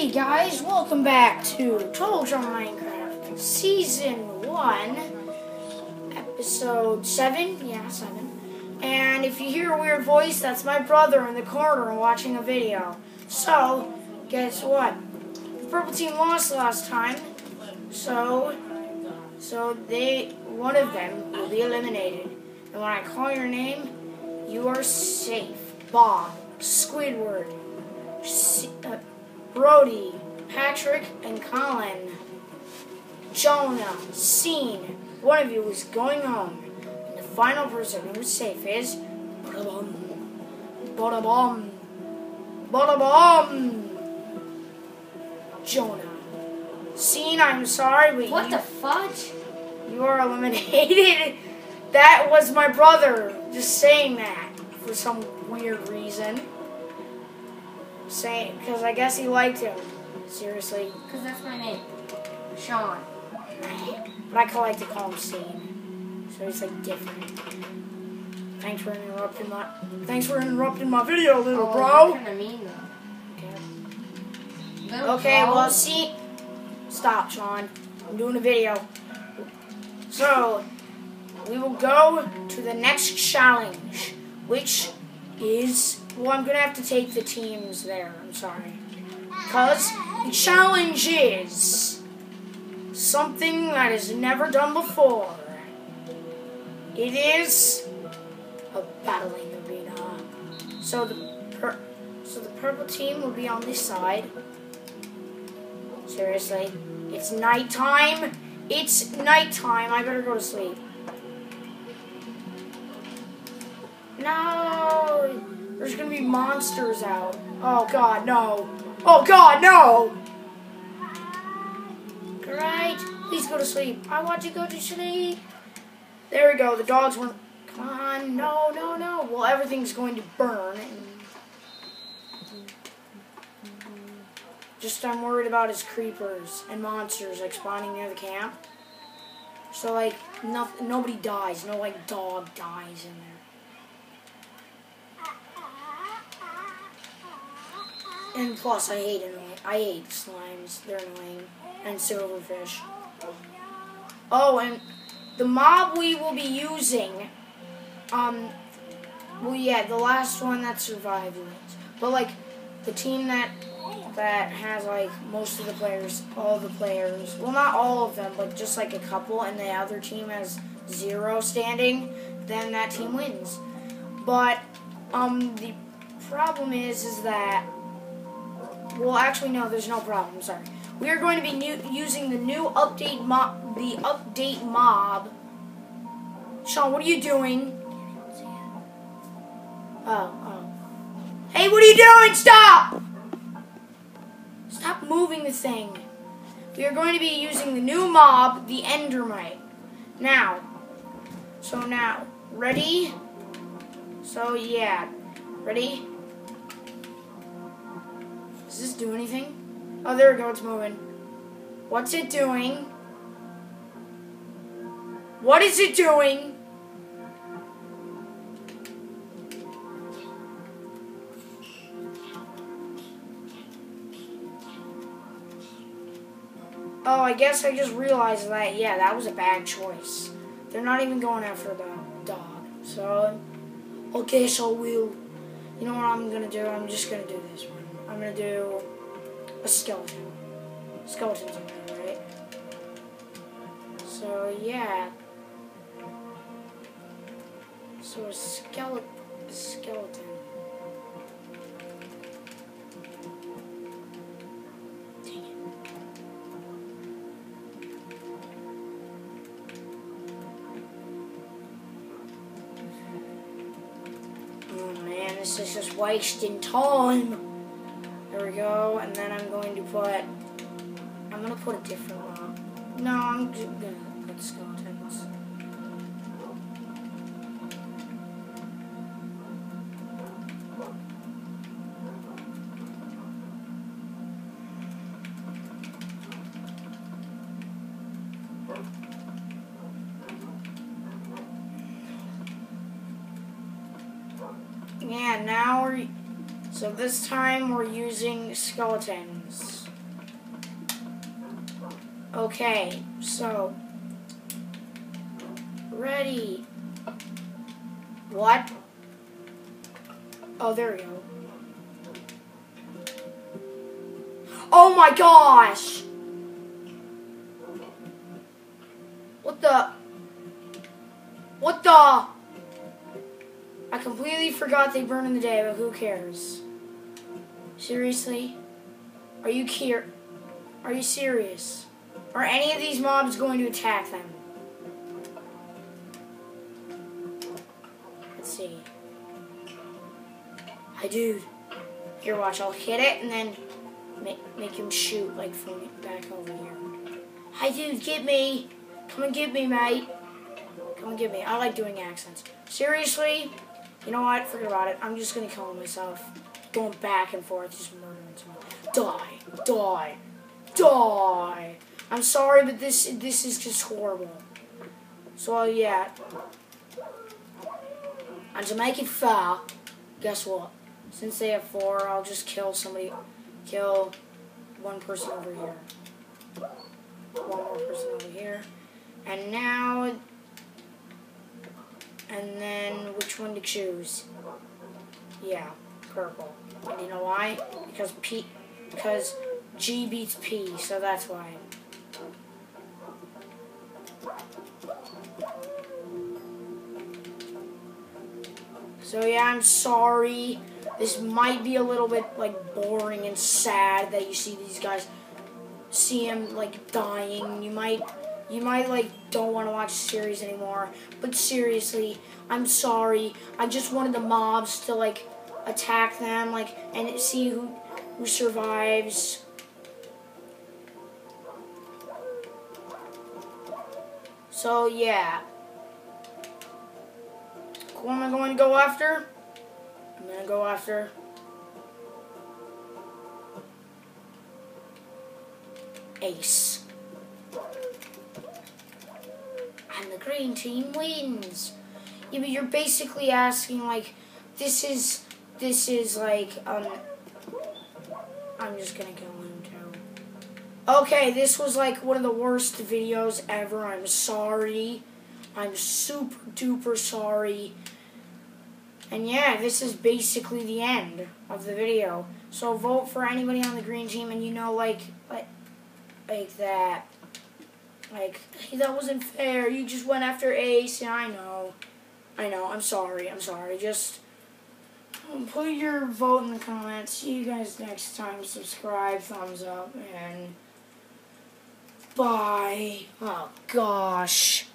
Hey guys, welcome back to Total Drama Minecraft Season 1, Episode 7. Yeah, 7. And if you hear a weird voice, that's my brother in the corner watching a video. So, guess what? The purple team lost last time, so, so they, one of them will be eliminated. And when I call your name, you are safe. Bob, Squidward, uh, Brody, Patrick, and Colin. Jonah, Scene, one of you is going home. And the final person who is safe is. Bada-bum. Bada-bum. Bada-bum. Jonah. Scene, I'm sorry, but What you, the fudge? you are eliminated. that was my brother just saying that for some weird reason. Saying, because I guess he liked him. Seriously. Because that's my name. Sean. But I like to call him Scene. So he's like different. Thanks for interrupting my thanks for interrupting my video, little oh, bro. Kind of mean though. Okay, okay well see stop, Sean. I'm doing a video. So we will go to the next challenge, which is well I'm gonna have to take the teams there, I'm sorry. Because the challenge is something that is never done before. It is a battling arena. So the so the purple team will be on this side. Seriously, it's nighttime. It's nighttime. I better go to sleep. No, there's gonna be monsters out. Oh God, no. Oh God, no. Great. Please go to sleep. I want you to go to sleep. There we go. The dogs weren't. Come on. No, no, no. Well, everything's going to burn. Just I'm worried about is creepers and monsters like spawning near the camp. So like, nothing. Nobody dies. No like dog dies in there. And plus, I hate. I hate slimes. They're annoying. And silverfish. Oh, and the mob we will be using, um, well, yeah, the last one that survived wins. But like, the team that that has like most of the players, all the players, well, not all of them, but just like a couple, and the other team has zero standing, then that team wins. But um, the problem is, is that well, actually, no. There's no problem. Sorry. We are going to be new, using the new update mob. The update mob. Sean, what are you doing? Oh, oh. Hey, what are you doing? Stop! Stop moving the thing. We are going to be using the new mob, the Endermite. Now. So now, ready? So yeah, ready? Does this do anything? Oh, there we go, it's moving. What's it doing? What is it doing? Oh, I guess I just realized that, yeah, that was a bad choice. They're not even going after the dog. So, okay, so we'll, you know what I'm gonna do? I'm just gonna do this one. I'm gonna do a skeleton. Skeletons are better, right? So yeah. So a skeleton. Skeleton. Dang it. Oh man, this is just wasting time. We go, and then I'm going to put. I'm gonna put a different one. No, I'm just gonna put skeletons. Yeah, now we're. So this time we're using skeletons. Okay, so ready. What? Oh, there we go. Oh my gosh! What the? What the? I completely forgot they burn in the day, but who cares? Seriously? Are you care? Are you serious? Are any of these mobs going to attack them? Let's see. Hi, dude. Here, watch. I'll hit it and then make, make him shoot, like, from back over here. Hi, dude. Get me. Come and get me, mate. Come and get me. I like doing accents. Seriously? You know what? Forget about it. I'm just going to kill myself. Going back and forth, just murdering someone. Die. Die. Die. I'm sorry, but this this is just horrible. So, yeah. And to make it fair, guess what? Since they have four, I'll just kill somebody. Kill one person over here. One more person over here. And now... And then, which one to choose? Yeah, purple. And you know why? Because P... Because G beats P, so that's why. So yeah, I'm sorry. This might be a little bit like boring and sad that you see these guys see him like dying. You might you might like don't want to watch series anymore. But seriously, I'm sorry. I just wanted the mobs to like attack them like and see who who survives. So yeah. Who am I going to go after? I'm going to go after... Ace. And the green team wins. Yeah, but you're basically asking, like, this is, this is, like, um, I'm just gonna go into. Okay, this was, like, one of the worst videos ever. I'm sorry. I'm super duper sorry. And yeah, this is basically the end of the video. So vote for anybody on the green team and you know like like like that. Like, hey, that wasn't fair. You just went after Ace. Yeah, I know. I know. I'm sorry. I'm sorry. Just Um, put your vote in the comments. See you guys next time. Subscribe, thumbs up, and bye. Oh, gosh.